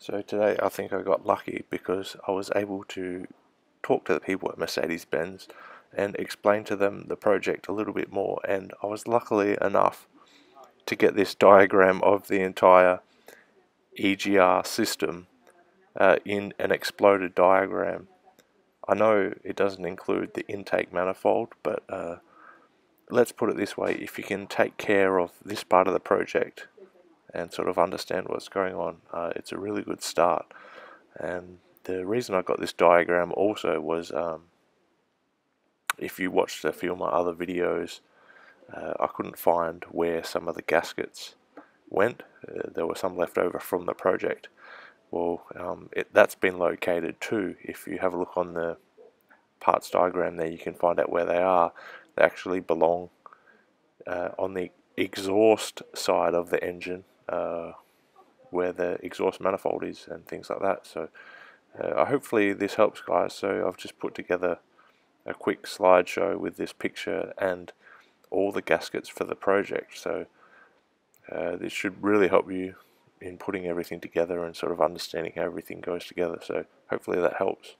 So today I think I got lucky because I was able to talk to the people at Mercedes-Benz and explain to them the project a little bit more and I was luckily enough to get this diagram of the entire EGR system uh, in an exploded diagram. I know it doesn't include the intake manifold but uh, let's put it this way if you can take care of this part of the project and sort of understand what's going on. Uh, it's a really good start. And the reason I got this diagram also was um, if you watched a few of my other videos, uh, I couldn't find where some of the gaskets went. Uh, there were some left over from the project. Well, um, it, that's been located too. If you have a look on the parts diagram there, you can find out where they are. They actually belong uh, on the exhaust side of the engine uh, where the exhaust manifold is and things like that. So uh, hopefully this helps guys. So I've just put together a quick slideshow with this picture and all the gaskets for the project. So uh, this should really help you in putting everything together and sort of understanding how everything goes together. So hopefully that helps.